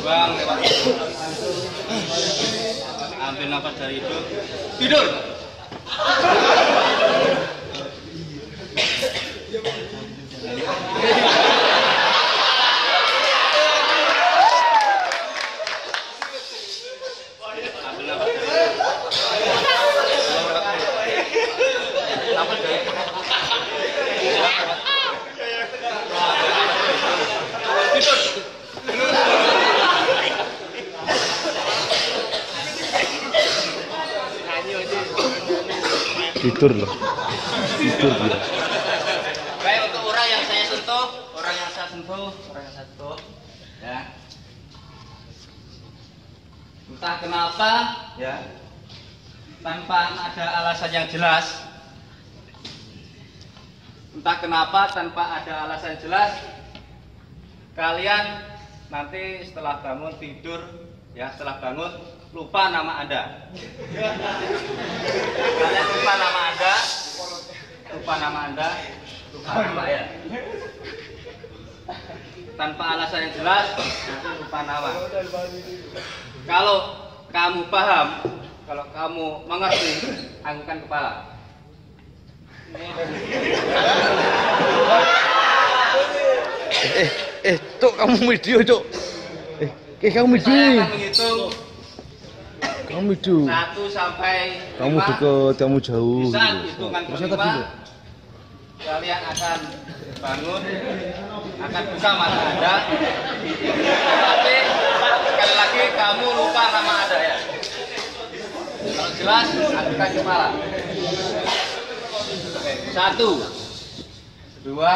buang lewat ambil nafas dari hidung tidur tidur loh tidur dia Baik untuk orang yang saya sentuh, orang yang saya sentuh, orang yang saya sentuh, ya. Entah kenapa, ya, tanpa ada alasan yang jelas. Entah kenapa tanpa ada alasan jelas, kalian nanti setelah bangun tidur, ya setelah bangun lupa nama anda. Kalian lupa nama anda, lupa nama anda, lupa nama ya. Tanpa alasan yang jelas, lupa nama. Kalau kamu paham, kalau kamu mengerti, anggukkan kepala. eh eh cok kamu video cok eh kamu menghitung kamu video satu sampai kamu deket kamu jauh Bisa gitu. hitungan Terusnya kelima, tadi loh. kalian akan bangun, akan buka mata anda. Tapi sekali lagi kamu lupa nama anda ya. Kalau jelas, angkat kepala. Oke, Satu, dua,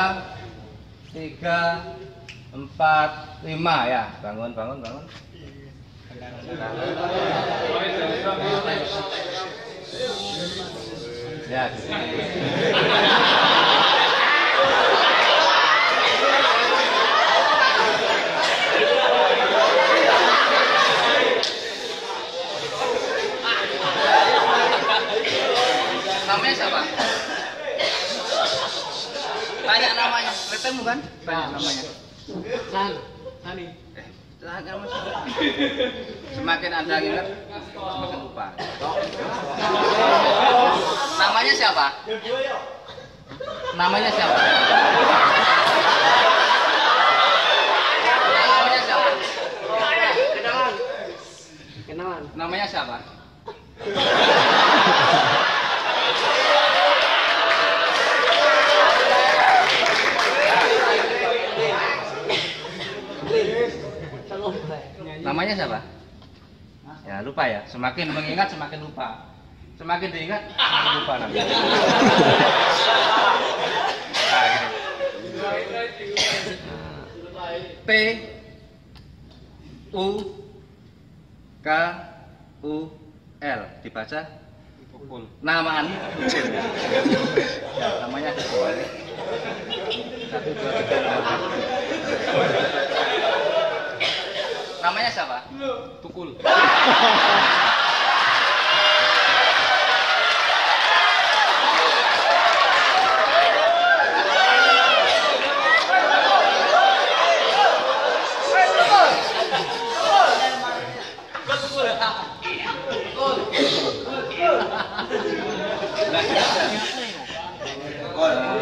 tiga, empat, lima ya. Bangun, bangun, bangun. Ya. Namanya siapa? Tanya namanya. Ketemu kan? Tanya namanya. San, Sani. Eh? Semakin anda ingat, semakin lupa. Namanya siapa? Namanya siapa? Namanya siapa? Kenalan. Kenalan. Namanya siapa? Namanya siapa? Ya lupa ya. Semakin mengingat semakin lupa. Semakin diingat semakin lupa namanya. Nah, gini. T U K U L dibaca Pukul. Namaan Pukul. Ya, namanya Pukul. Satu, dua, tiga. Namanya siapa? Tukul.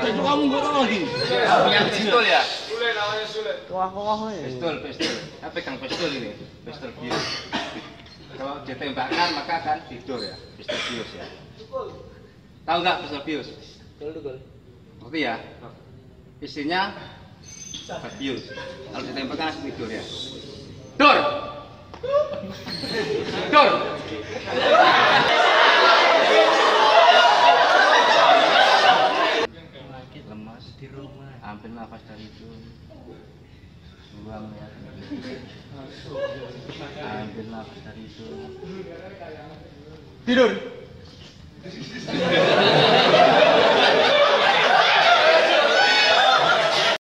Itu kamu gak lagi. Punya pistol ya? Wah, wah. Pistol, pistol. Saya pegang pistol ini, pistol bius. Kalau ditembakkan maka akan tidur ya, pistol bius ya. Tahu nggak pistol bius? Dulu. Ngerti ya? Isinya bius. Kalau ditembakkan langsung tidur ya. Dor. Dor. Di rumah. ambil nafas dari itu. Buang ya. Ambil nafas dari itu. Tidur